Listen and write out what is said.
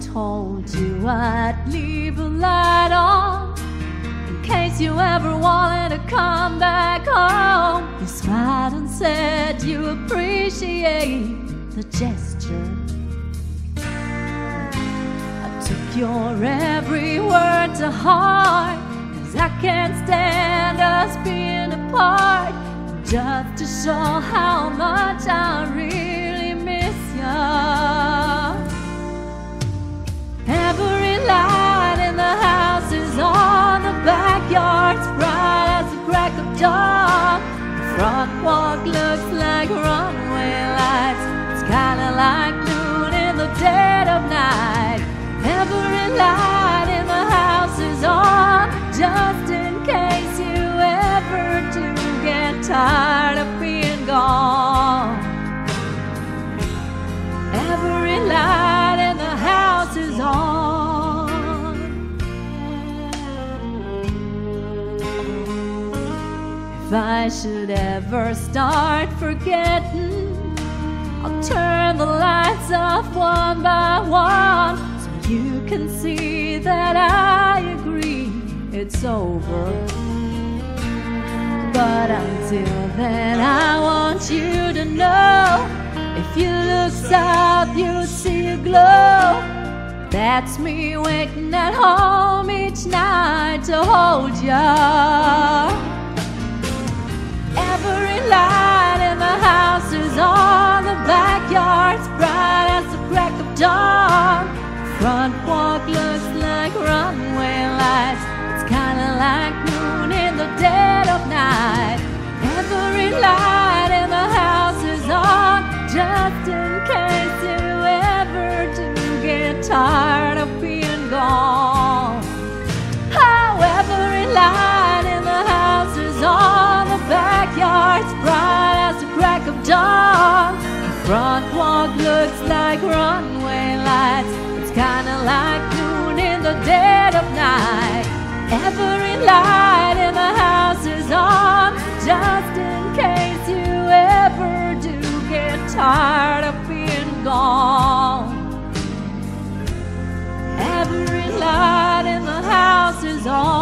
told you I'd leave a light on in case you ever wanted to come back home. You smiled and said you appreciate the gesture. I took your every word to heart, cause I can't stand us being apart. Just to show how much I dawn. The front walk looks like runway lights, it's kinda like noon in the dead of night. Every light If I should ever start forgetting, I'll turn the lights off one by one so you can see that I agree it's over. But until then, I want you to know if you look south, you'll see a glow. That's me waiting at home each night to hold ya. Front walk looks like runway lights, it's kinda like noon in the dead of night. Every light in the house is on, just in case you ever do get tired of being gone. Oh, every light in the house is on, the backyard's bright as the crack of dawn. Front walk looks like runway lights, kinda like noon in the dead of night. Every light in the house is on, just in case you ever do get tired of being gone. Every light in the house is on.